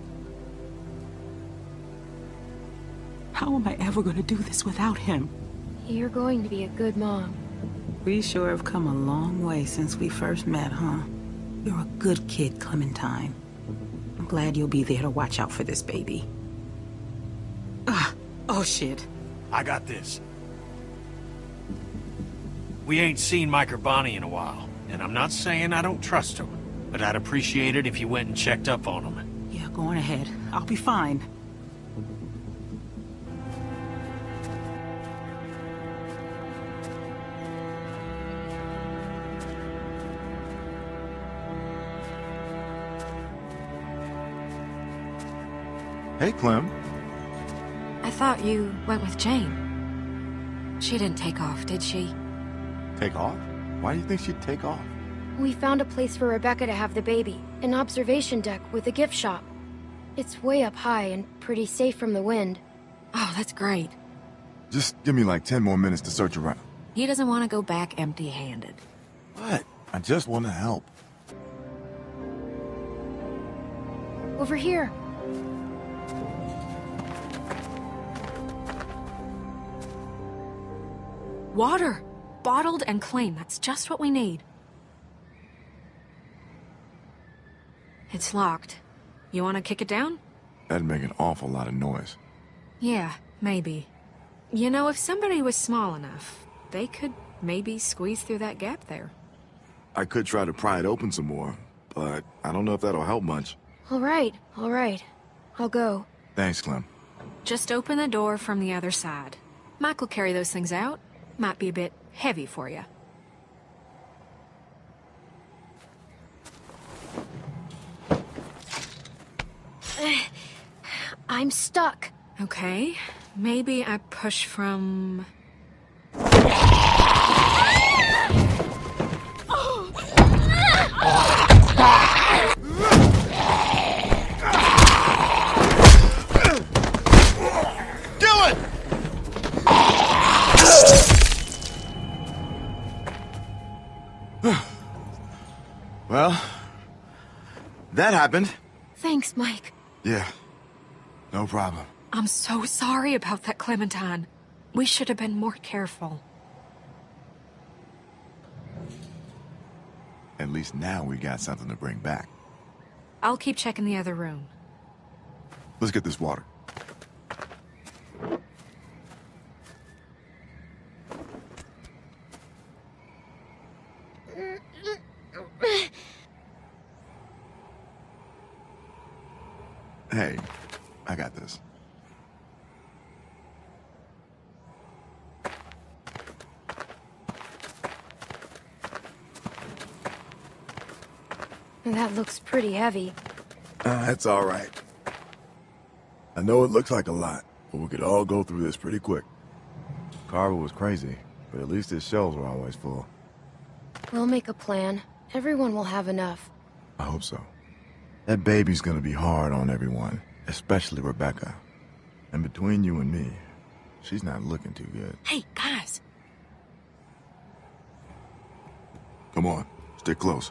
How am I ever going to do this without him? You're going to be a good mom. We sure have come a long way since we first met, huh? You're a good kid, Clementine. I'm glad you'll be there to watch out for this baby. Oh shit. I got this. We ain't seen Mike or Bonnie in a while, and I'm not saying I don't trust them, but I'd appreciate it if you went and checked up on them. Yeah, go on ahead. I'll be fine. Hey, Clem. I thought you went with Jane. She didn't take off, did she? Take off? Why do you think she'd take off? We found a place for Rebecca to have the baby. An observation deck with a gift shop. It's way up high and pretty safe from the wind. Oh, that's great. Just give me like 10 more minutes to search around. He doesn't want to go back empty-handed. What? I just want to help. Over here. Water! Bottled and clean. That's just what we need. It's locked. You want to kick it down? That'd make an awful lot of noise. Yeah, maybe. You know, if somebody was small enough, they could maybe squeeze through that gap there. I could try to pry it open some more, but I don't know if that'll help much. All right, all right. I'll go. Thanks, Clem. Just open the door from the other side. Mike will carry those things out. Might be a bit heavy for you. I'm stuck. Okay, maybe I push from... well, that happened. Thanks, Mike. Yeah, no problem. I'm so sorry about that, Clementine. We should have been more careful. At least now we got something to bring back. I'll keep checking the other room. Let's get this water. Hey, I got this. That looks pretty heavy. Uh, that's all right. I know it looks like a lot, but we could all go through this pretty quick. Carver was crazy, but at least his shelves were always full. We'll make a plan. Everyone will have enough. I hope so. That baby's gonna be hard on everyone, especially Rebecca. And between you and me, she's not looking too good. Hey, guys. Come on, stick close.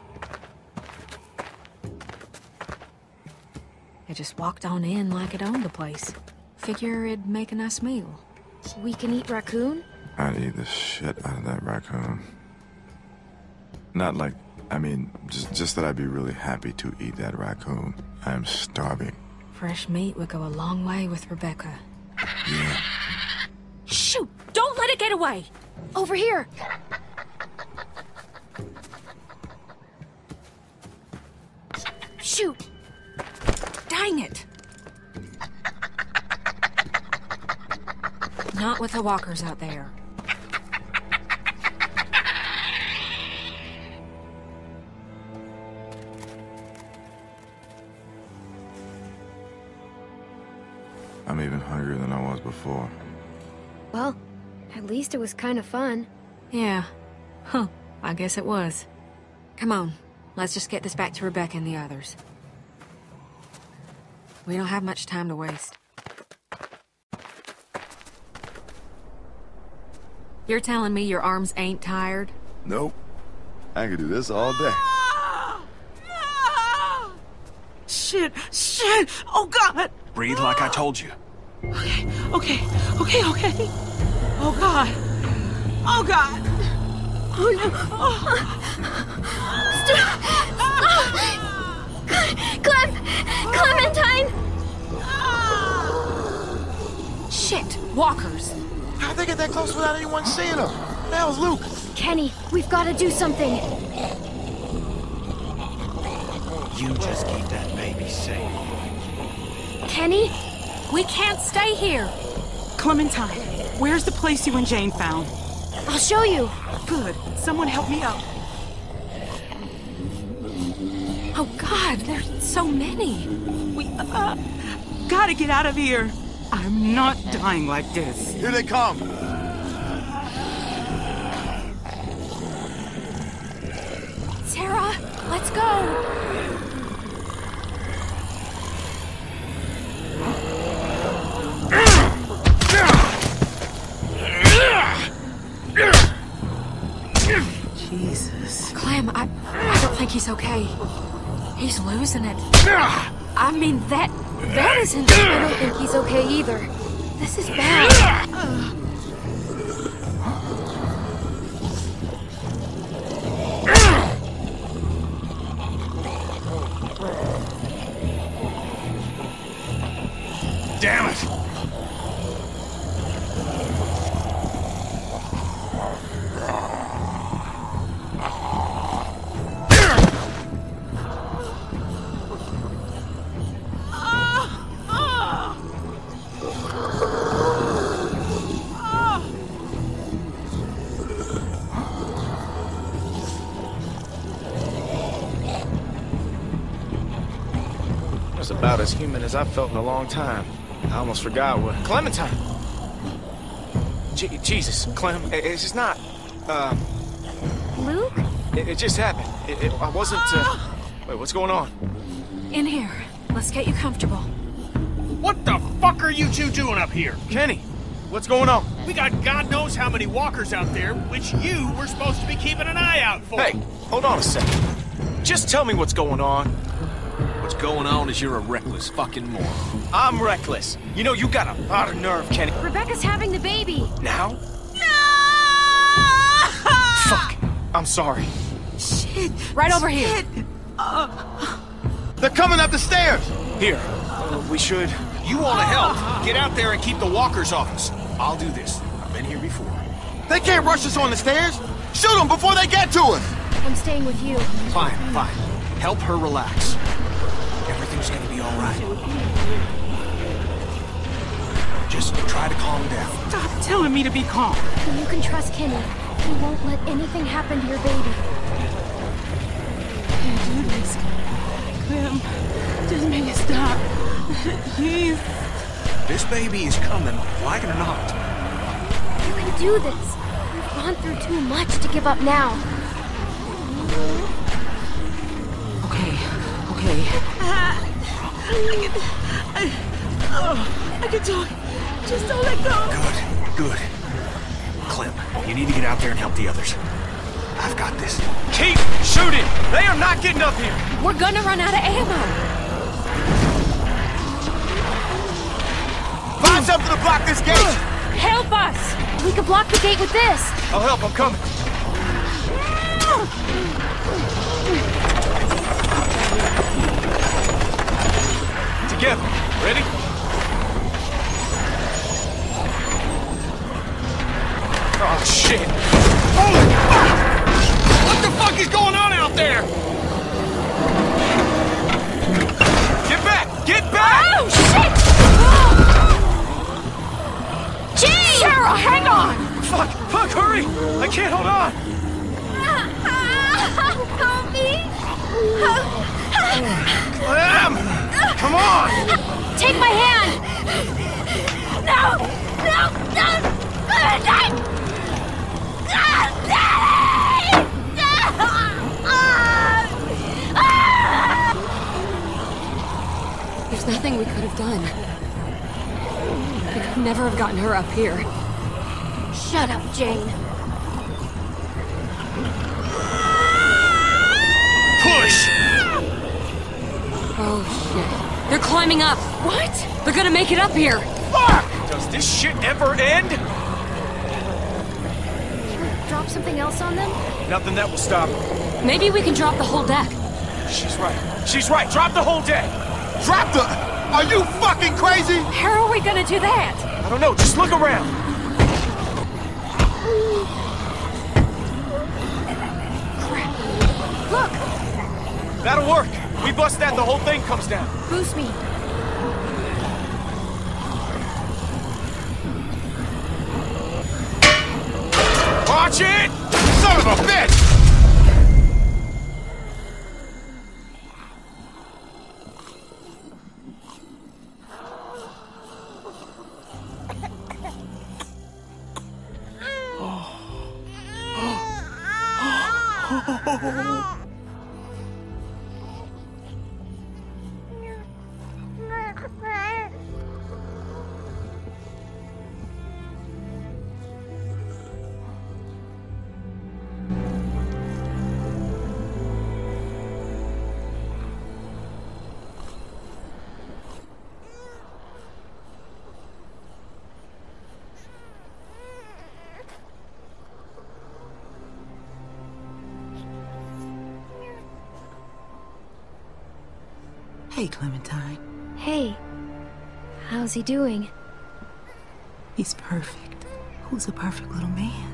It just walked on in like it owned the place. Figure it'd make a nice meal. We can eat raccoon? I'd eat the shit out of that raccoon. Not like, I mean, just, just that I'd be really happy to eat that raccoon. I'm starving. Fresh meat would go a long way with Rebecca. Yeah. Shoot! Don't let it get away! Over here! Shoot! Dang it! Not with the walkers out there. Least it was kind of fun. Yeah. Huh. I guess it was. Come on. Let's just get this back to Rebecca and the others. We don't have much time to waste. You're telling me your arms ain't tired? Nope. I could do this all day. Shit, shit! Oh God! Breathe like I told you. Okay, okay, okay, okay. Oh God! Oh God! Oh no! Stop! Ah. Clem! Clementine! Ah. Shit! Walkers! How'd they get that close without anyone seeing them? That was Luke. Kenny, we've got to do something. You just keep that baby safe. Kenny? We can't stay here! Clementine, where's the place you and Jane found? I'll show you. Good. Someone help me out. Oh God, there's so many! We uh, gotta get out of here. I'm not dying like this. Here they come. Sarah, let's go! Jesus. Clem, I, I don't think he's okay. He's losing it. Ah! I mean, that, that isn't... I don't think he's okay either. This is bad. Ah! About as human as I've felt in a long time. I almost forgot what. Clementine! Je- Jesus, Clem, i- it's just not. Uh, Luke? it, it just happened. It, it- I wasn't. Uh, wait, what's going on? In here. Let's get you comfortable. What the fuck are you two doing up here? Kenny, what's going on? We got God knows how many walkers out there, which you were supposed to be keeping an eye out for. Hey, hold on a second. Just tell me what's going on. What's going on is you're a reckless fucking moron. I'm reckless. You know, you got a lot of nerve, Kenny. Rebecca's having the baby. Now? Fuck. I'm sorry. Shit. Right over here. Shit. They're coming up the stairs. Here. Uh, we should. You want to help? Get out there and keep the walkers off us. I'll do this. I've been here before. They can't rush us on the stairs. Shoot them before they get to us. I'm staying with you. Fine, fine. Help her relax. Everything's gonna be all right. Just try to calm down. Stop telling me to be calm. You can trust Kenny. He won't let anything happen to your baby. can't do this. Clem, just make it stop. Please. This baby is coming, like it or not. You can do this. We've gone through too much to give up now. Okay, okay. Ah. I can, I, oh, I can talk. Just don't let go. Good, good. Clem, you need to get out there and help the others. I've got this. Keep shooting! They are not getting up here! We're gonna run out of ammo! Find something to block this gate. Help us! We can block the gate with this. I'll help, I'm coming. Together. Ready? Oh, shit! Holy fuck! What the fuck is going on out there? Get back! Get back! Oh, shit! Jane! Sarah, hang on! Fuck! Fuck, hurry! I can't hold on! Help me! Clem! Come on! Take my hand! No! No! No! Clementine! Daddy! Ah! There's nothing we could have done. We could never have gotten her up here. Shut up, Jane. Climbing up. What? They're gonna make it up here. Fuck! Does this shit ever end? Drop something else on them? Nothing that will stop them. Maybe we can drop the whole deck. She's right. She's right. Drop the whole deck. Drop the... Are you fucking crazy? How are we gonna do that? I don't know. Just look around. Look! That'll work. We bust that, the whole thing comes down. Boost me. Watch it! Son of a bitch! Hey, Clementine. Hey. How's he doing? He's perfect. Who's a perfect little man?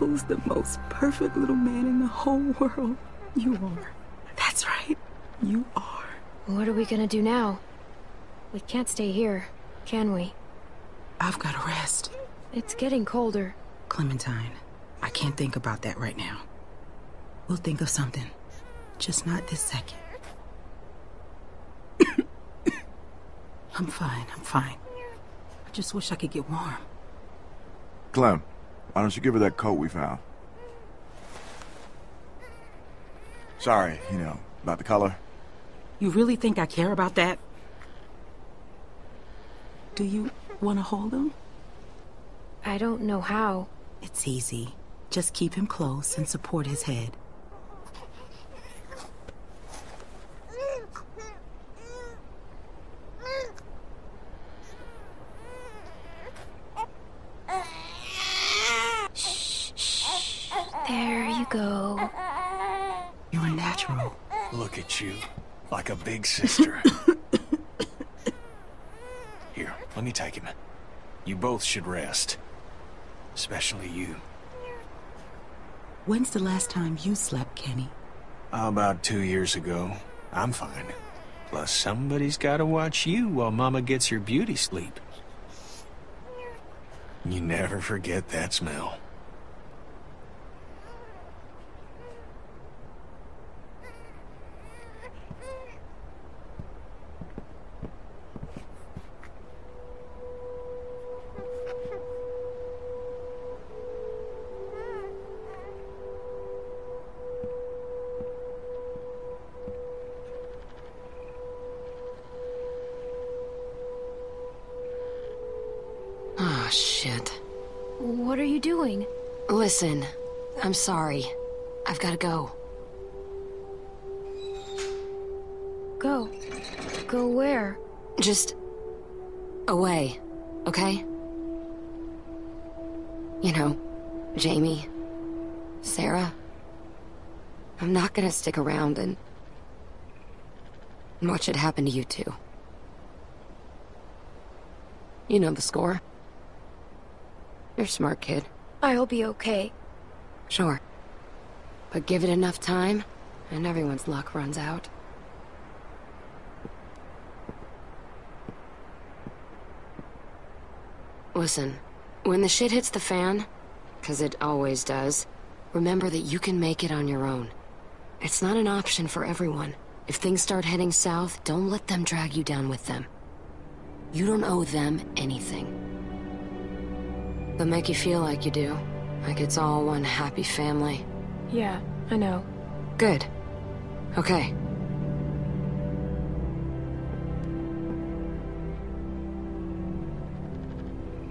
Who's the most perfect little man in the whole world? You are. That's right. You are. What are we gonna do now? We can't stay here, can we? I've got to rest. It's getting colder. Clementine, I can't think about that right now. We'll think of something. Just not this second. I'm fine, I'm fine. I just wish I could get warm. Clem, why don't you give her that coat we found? Sorry, you know, about the color. You really think I care about that? Do you want to hold him? I don't know how. It's easy. Just keep him close and support his head. There you go. You're a natural. Look at you, like a big sister. Here, let me take him. You both should rest. Especially you. When's the last time you slept, Kenny? About two years ago. I'm fine. Plus, somebody's gotta watch you while Mama gets her beauty sleep. You never forget that smell. Listen, I'm sorry. I've gotta go. Go. Go where? Just... away, okay? You know, Jamie, Sarah. I'm not gonna stick around and... and watch it happen to you two. You know the score. You're a smart kid. I'll be okay. Sure. But give it enough time, and everyone's luck runs out. Listen, when the shit hits the fan, because it always does, remember that you can make it on your own. It's not an option for everyone. If things start heading south, don't let them drag you down with them. You don't owe them anything. They'll make you feel like you do. Like it's all one happy family. Yeah, I know. Good. Okay.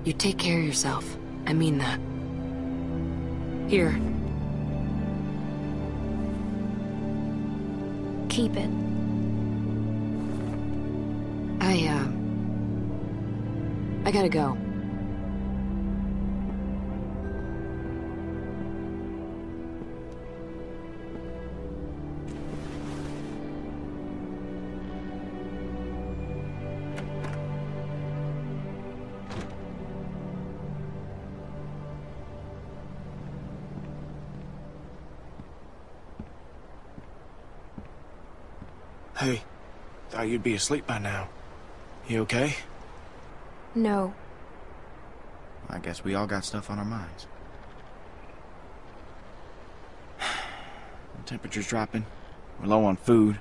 You take care of yourself. I mean that. Here. Keep it. I, uh... I gotta go. You'd be asleep by now. You okay? No. I guess we all got stuff on our minds. The temperature's dropping. We're low on food.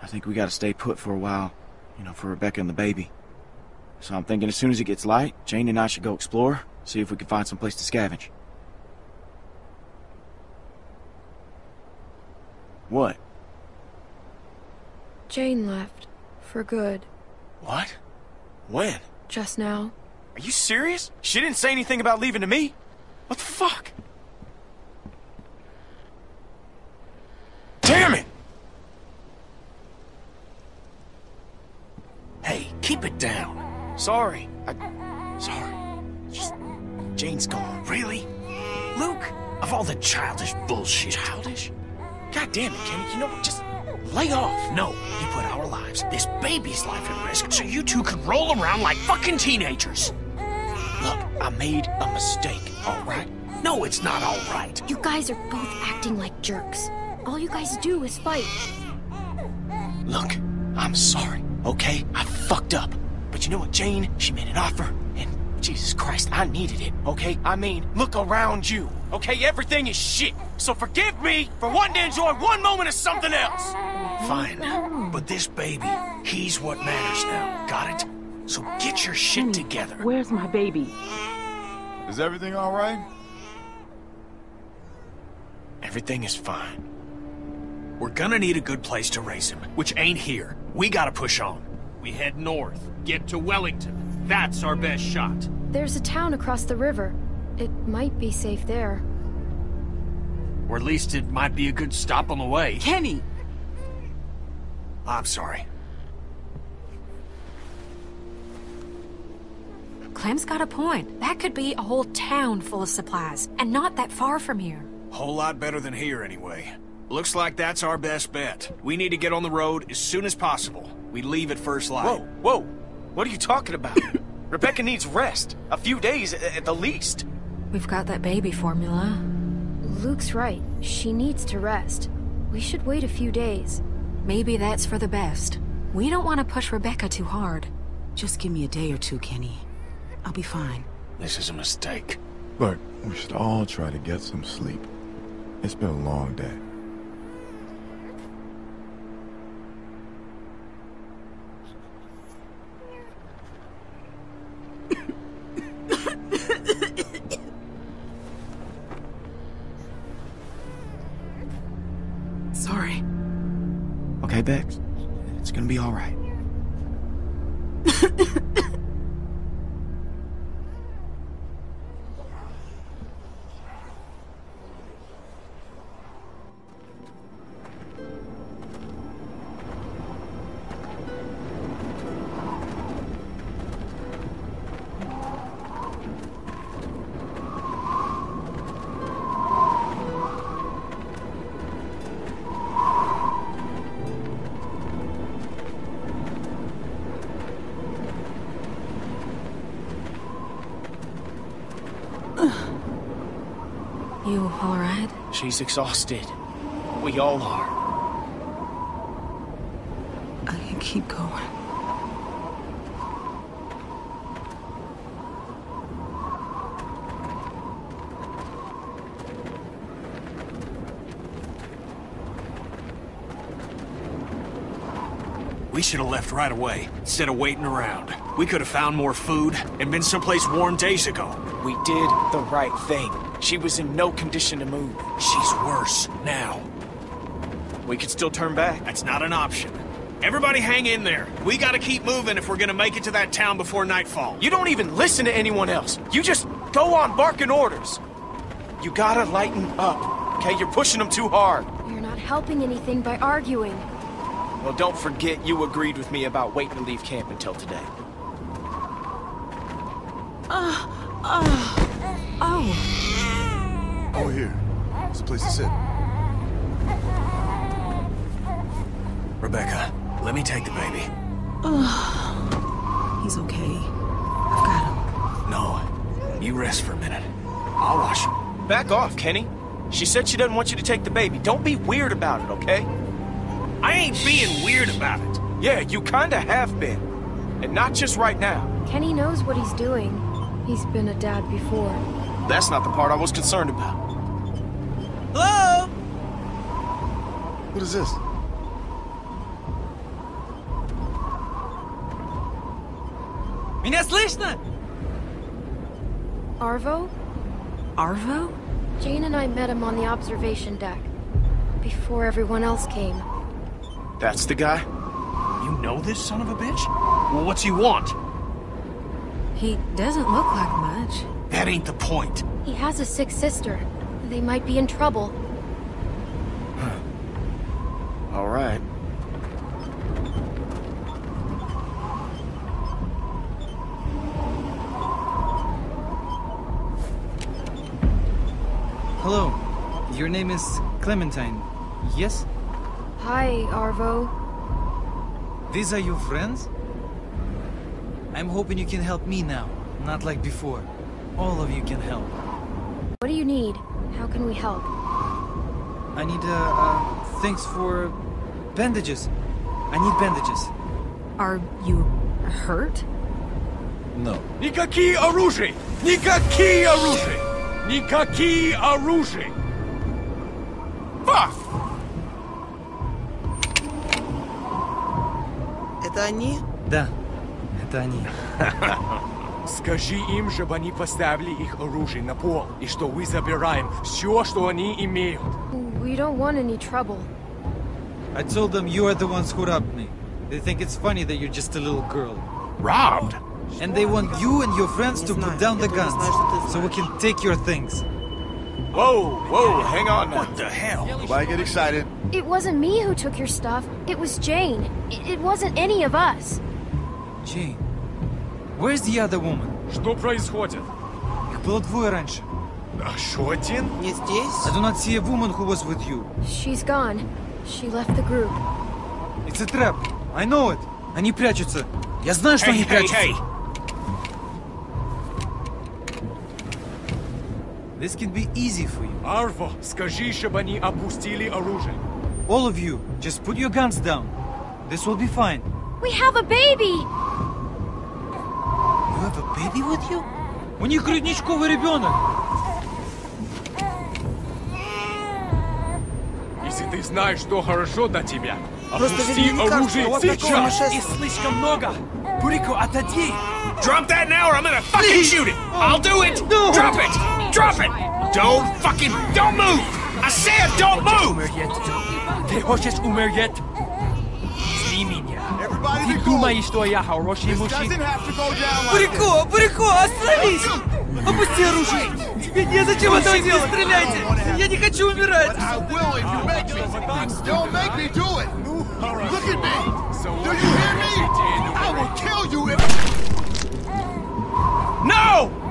I think we gotta stay put for a while. You know, for Rebecca and the baby. So I'm thinking as soon as it gets light, Jane and I should go explore, see if we can find some place to scavenge. What? Jane left. For good. What? When? Just now. Are you serious? She didn't say anything about leaving to me? What the fuck? Damn it! Hey, keep it down. Sorry. I... Sorry. Just... Jane's gone. Really? Luke, of all the childish bullshit. Childish? God damn it, Kenny. You know what? Just lay off. No, you put our lives, this baby's life at risk, so you two can roll around like fucking teenagers. Look, I made a mistake, all right? No, it's not all right. You guys are both acting like jerks. All you guys do is fight. Look, I'm sorry, okay? I fucked up. But you know what, Jane? She made an offer, and Jesus Christ, I needed it, okay? I mean, look around you, okay? Everything is shit. So forgive me for wanting to enjoy one moment of something else. Fine, but this baby, he's what matters now. Got it? So get your shit together. Where's my baby? Is everything all right? Everything is fine. We're gonna need a good place to raise him, which ain't here. We gotta push on. We head north, get to Wellington. That's our best shot. There's a town across the river. It might be safe there. Or at least it might be a good stop on the way. Kenny! I'm sorry. Clem's got a point. That could be a whole town full of supplies, and not that far from here. Whole lot better than here, anyway. Looks like that's our best bet. We need to get on the road as soon as possible. We leave at first light. Whoa, whoa. What are you talking about? Rebecca needs rest. A few days at the least. We've got that baby formula. Luke's right. She needs to rest. We should wait a few days. Maybe that's for the best. We don't want to push Rebecca too hard. Just give me a day or two, Kenny. I'll be fine. This is a mistake. Look, we should all try to get some sleep. It's been a long day. Bex? It's gonna be all right. alright? She's exhausted. We all are. I can keep going. We should have left right away, instead of waiting around. We could have found more food and been someplace warm days ago. We did the right thing. She was in no condition to move. She's worse now. We could still turn back. That's not an option. Everybody hang in there. We gotta keep moving if we're gonna make it to that town before nightfall. You don't even listen to anyone else. You just go on barking orders. You gotta lighten up, okay? You're pushing them too hard. You're not helping anything by arguing. Well, don't forget you agreed with me about waiting to leave camp until today. Uh, uh, oh, oh, oh. Over here. It's a place to sit. Rebecca, let me take the baby. Oh, he's okay. I've got him. No, you rest for a minute. I'll wash him. Back off, Kenny. She said she doesn't want you to take the baby. Don't be weird about it, okay? I ain't being weird about it. Yeah, you kinda have been. And not just right now. Kenny knows what he's doing. He's been a dad before. That's not the part I was concerned about. Hello? What is this? Меня слышно? Arvo? Arvo? Jane and I met him on the observation deck. Before everyone else came. That's the guy? You know this son of a bitch? Well, what's he want? He doesn't look like much. That ain't the point. He has a sick sister. They might be in trouble. Right. Hello. Your name is Clementine. Yes? Hi, Arvo. These are your friends? I'm hoping you can help me now, not like before. All of you can help. What do you need? How can we help? I need, uh, uh, things for bandages. I need bandages. Are you hurt? No. Никакие оружия! Никакие оружия! Никакие оружия! Fuck! Это они? Да, это они. Скажи им, чтобы они поставили их оружие на пол, и что мы забираем все, что они имеют. We don't want any trouble. I told them you are the ones who robbed me. They think it's funny that you're just a little girl. Robbed? And they want you and your friends to put down the guns, so we can take your things. Whoa, whoa, hang on now. What the hell? Nobody get excited. It wasn't me who took your stuff. It was Jane. It, it wasn't any of us. Jane, where's the other woman? Что происходит? Их было двое раньше. А что один? Не здесь? I do not see a woman who was with you. She's gone. She left the group. It's a trap. I know it. Они прячутся. Я знаю, что Hey, они hey, прячутся. hey! This can be easy for you. Арво, скажи, чтобы они опустили оружие. All of you, just put your guns down. This will be fine. We have a baby! You have a baby with you? У них грудничковый ребенок. Ты знаешь, что хорошо для тебя, опусти оружие сейчас! И слишком много! Бурико, отойди! Drop that now or I'm gonna fucking shoot it! I'll do it! Drop it! Drop it! Don't fucking... Don't move! I said don't move! Ты хочешь умереть? Сни меня. Ты думаешь, что я хороший мужчина? Бурико, Бурико, остановись! Опусти оружие! Тебе незачем этого делать! Не стреляйте! Я не хочу умирать! No!